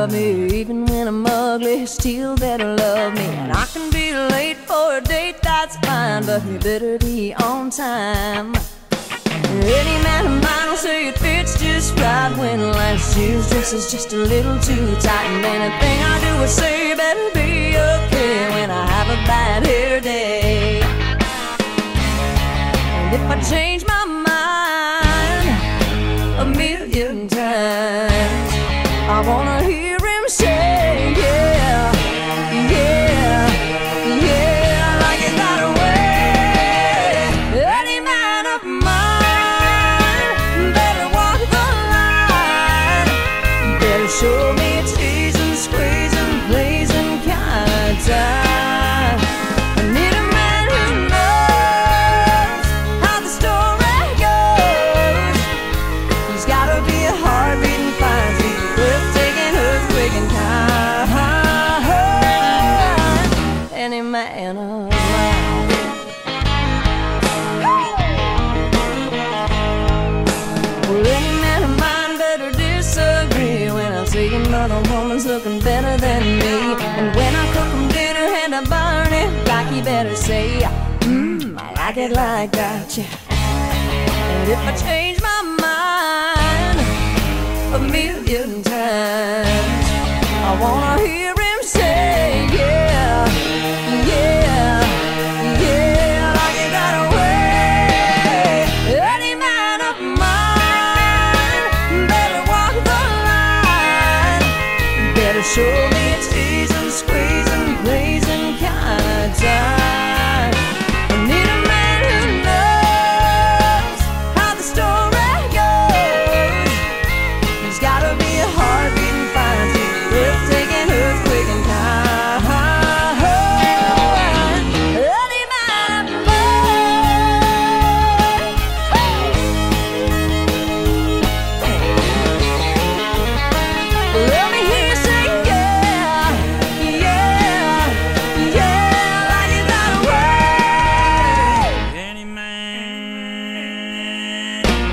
love me Even when I'm ugly, still better love me. And I can be late for a date, that's fine But you better be on time. Any man of mine will say it fits just right When last year's dress is just a little too tight. And anything I do or say better be okay When I have a bad hair day. And if I change my mind a million times I wanna Mine. Well, any man of mine better disagree when I say another woman's looking better than me. And when I cook him dinner and I burn it, like he better say, Mmm, I like it like that, yeah. And if I change my mind a million times, I wanna hear him say,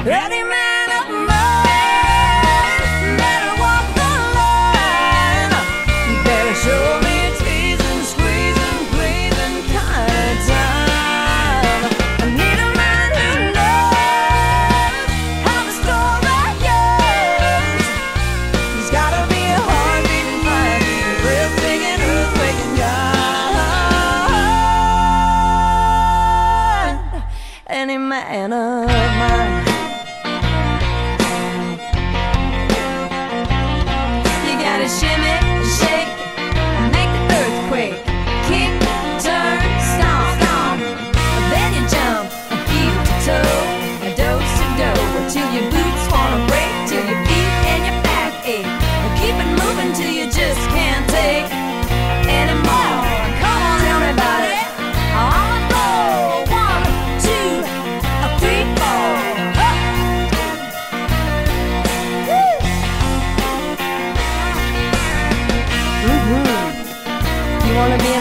Any man of mine better walk the line. Better show me it's teasing, squeezing, pleasing kind of time. I need a man who knows how the story goes. He's gotta be a heartbeating fire, breathtaking, earthquaking God. Any man of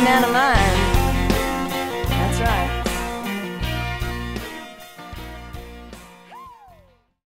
out of mine.